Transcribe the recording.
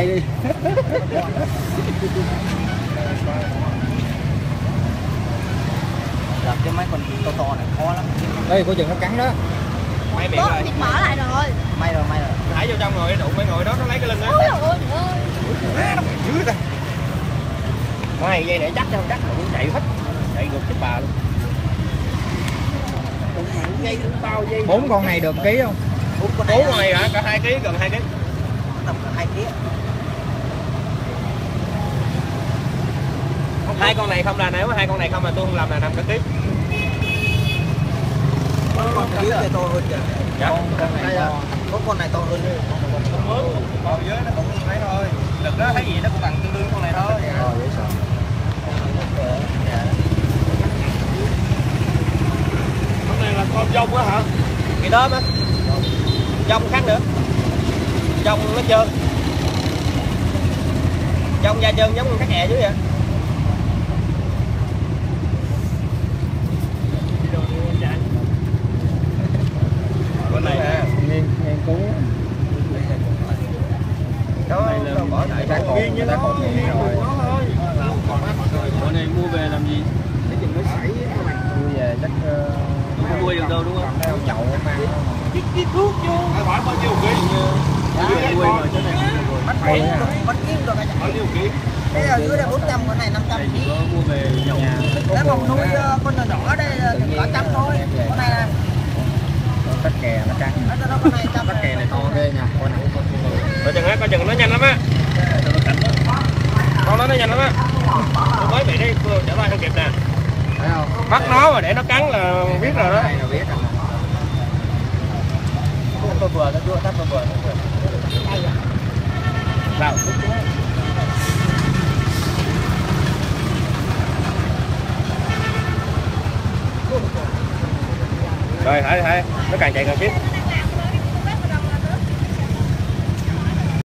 chạy đi làm cái mấy con to to này khó lắm đây có chừng nó cắn đó May miệng rồi. thịt mở lại rồi may rồi may rồi Thả vô trong rồi đụng mấy ngồi đó nó lấy cái lưng á. Ôi ôi ơi Dưới ta. Ngoài dây này chắc đâu chắc nó cũng chạy hết. Chạy ngược chết bà luôn. Dây cũng bao dây. bốn con này được ký không bốn con này hả? Cả 2 kg gần 2 kg. tầm gần hai ký Hai con này không là nếu hai con này không là tôi không làm là năm cả ký. con ký kia to hơn kìa Dạ. con này to có con này to hơn Còn dưới nó cũng mấy thôi. Lực đó thấy gì nó cũng bằng tương đương con này thôi. rồi sợ Con này là con dông á hả? Cái đó á. Dông khác nữa. Dông nó trơn. Dông da trơn giống con khác ẹ dưới vậy. Con này nè. nghiên nghiên cứu Đó, này là bỏ đại ta còn với ta còn nghiêng rồi rồi. Bộ này mua về làm gì? tôi về chắc ờ, Không mua được đâu đúng không? theo chậu mang Hỏi bao nhiêu ký? Mua rồi chỗ này bắt ha. bắt ký được anh Bao nhiêu ký? cái ở dưới đây 400 con này 500 Này ký có mua về nhậu. nhà cái vòng nuôi ờ, con nhỏ đây là chừng cả trăm thôi tắc kè nó nó nó trăm tắc kè này to ghê nha con này Coi chừng á, coi chừng nó nhanh lắm á. Con đó nó nhanh lắm á. Tôi mới bị đi, vừa trở lại không kịp nè. Bắt nó mà để nó cắn là biết rồi đó. tôi vừa nó vừa tôi vừa nó Rồi, hãy hãy nó càng chạy càng tiếp.